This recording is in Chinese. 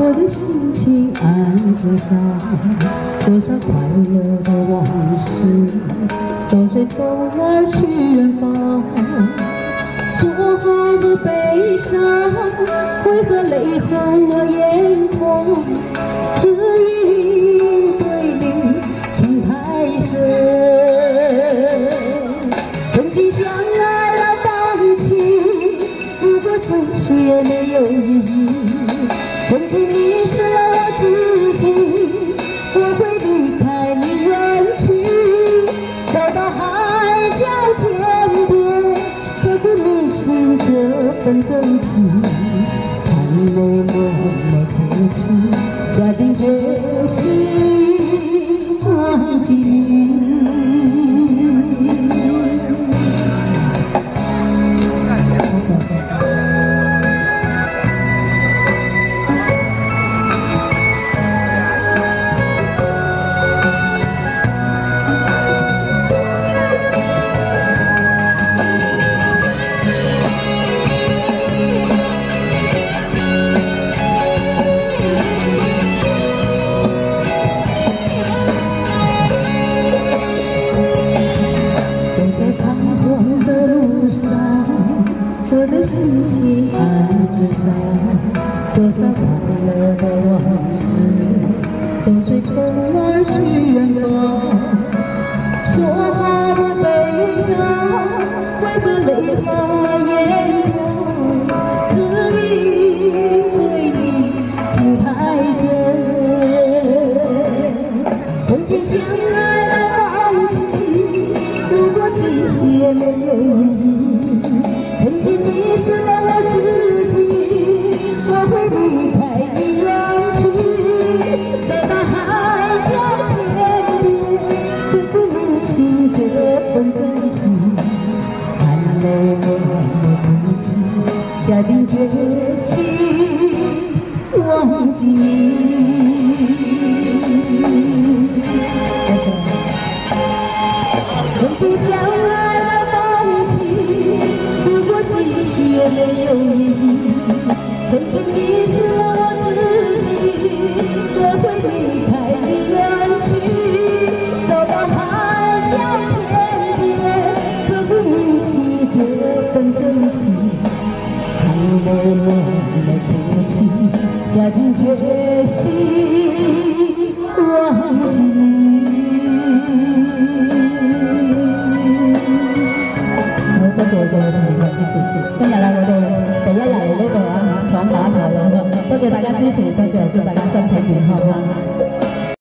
我的心情暗自伤，多少快乐的往事都随风而去远方。说好的悲伤，为何泪红了眼眶？只因对你情太深。曾经相爱到放弃，如果争取也没有意义。曾经迷失了自己，我会离开你远去。走到海角天边，何必迷信这份真情？含泪默默哭泣，下定决心。我的心情暗自伤，多少快乐的往事都随风儿去远方。说好不悲伤，为何泪红了眼眶？只因对你，情太真，曾经相爱的感情，如果续也没有你。曾经含泪哭泣，下定决心忘记你。多谢我几位同事，谢谢谢谢。多谢啦，我哋第一嚟呢度啊，闯码头啦。多谢大家支持，多谢，祝大家身体健康。